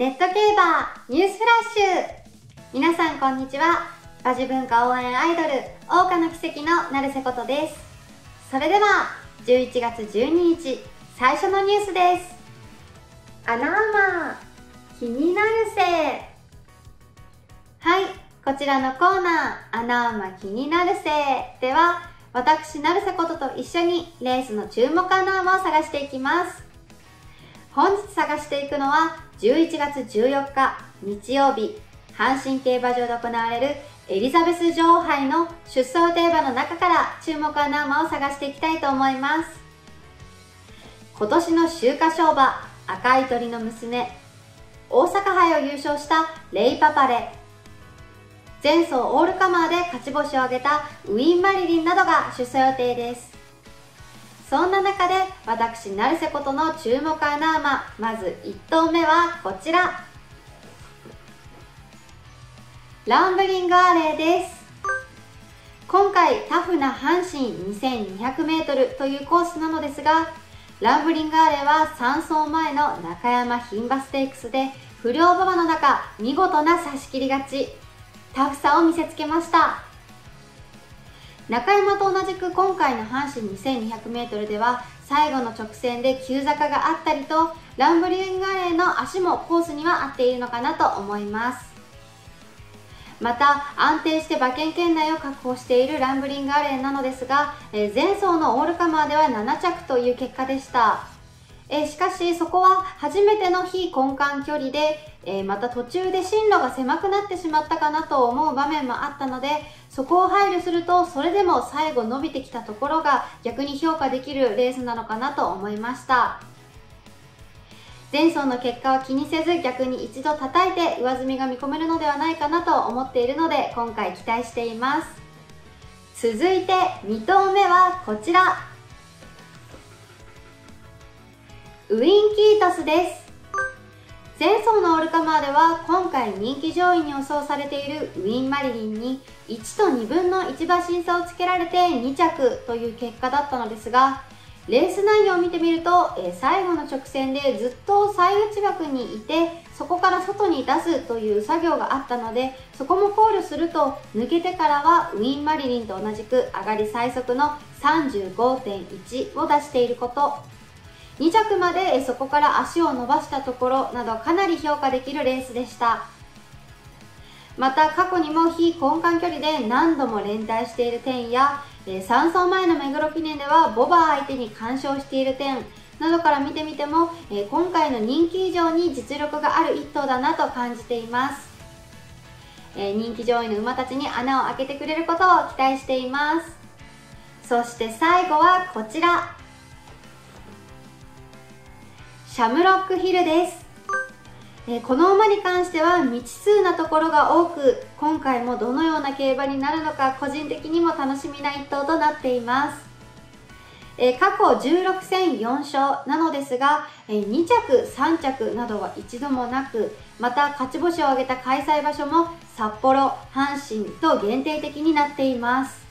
ネット競馬ニュースフラッシュ。皆さんこんにちは。馬事文化応援アイドル桜花の奇跡の成瀬ことです。それでは11月12日最初のニュースです。アナウマ気になるせはいこちらのコーナーアナウマ気になるせでは私成瀬ことと一緒にレースの注目アナウマを探していきます。本日探していくのは11月14日日曜日阪神競馬場で行われるエリザベス女王杯の出走予定馬の中から注目アナウマを探していきたいと思います。今年の秋華賞馬赤い鳥の娘大阪杯を優勝したレイパパレ。前走オールカマーで勝ち星を挙げたウィン・マリリンなどが出走予定です。そんな中で私成瀬ことの注目アナマまず1頭目はこちら。ランブリングアレイです。今回タフな阪神 2200m というコースなのですがランブリングアレイは3走前の中山牝馬ステークスで不良馬場の中見事な差し切り勝ち。タフさを見せつけました。中山と同じく今回の阪神 2200m では最後の直線で急坂があったりとランブリングアレーの足もコースには合っているのかなと思います。また安定して馬券圏内を確保しているランブリングアレーなのですが、え前走のオールカマーでは7着という結果でした。えしかしそこは初めての非根幹距離で、えまた途中で進路が狭くなってしまったかなと思う場面もあったのでそこを配慮するとそれでも最後伸びてきたところが逆に評価できるレースなのかなと思いました。前走の結果は気にせず逆に一度叩いて上積みが見込めるのではないかなと思っているので今回期待しています。続いて2頭目はこちら。ウィンキートスです。前走のオルカマーでは今回人気上位に予想されているウィン・マリリンに1と2分の1馬審査をつけられて2着という結果だったのですがレース内容を見てみると、え最後の直線でずっと最内枠にいてそこから外に出すという作業があったのでそこも考慮すると抜けてからはウィン・マリリンと同じく上がり最速の35.1を出していること。2着までそこから足を伸ばしたところなどかなり評価できるレースでした。また過去にも非根幹距離で何度も連帯している点や3走前の目黒記念ではボバー相手に干渉している点などから見てみても今回の人気以上に実力がある1頭だなと感じています。人気上位の馬たちに穴を開けてくれることを期待しています。そして最後はこちら。シャムロックヒルです。えこの馬に関しては未知数なところが多く今回もどのような競馬になるのか個人的にも楽しみな一頭となっています、え過去16戦4勝なのですが、え2着3着などは一度もなくまた勝ち星を挙げた開催場所も札幌阪神と限定的になっています。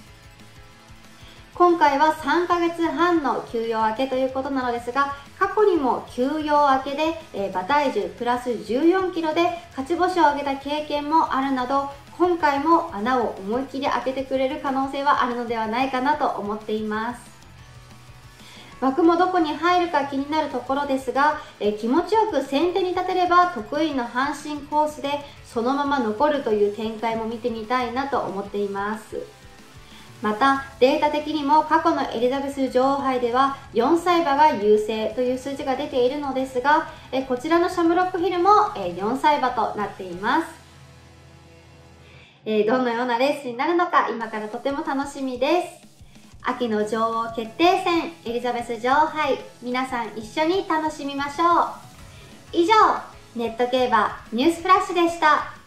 今回は3ヶ月半の休養明けということなのですが過去にも休養明けで、えー、馬体重プラス14キロで勝ち星を挙げた経験もあるなど今回も穴を思いっきり開けてくれる可能性はあるのではないかなと思っています。枠もどこに入るか気になるところですが、え気持ちよく先手に立てれば得意の阪神コースでそのまま残るという展開も見てみたいなと思っています。またデータ的にも過去のエリザベス女王杯では4歳馬が優勢という数字が出ているのですがこちらのシャムロックヒルも4歳馬となっています、どのようなレースになるのか今からとても楽しみです。秋の女王決定戦エリザベス女王杯皆さん一緒に楽しみましょう。以上ネット競馬ニュースフラッシュでした。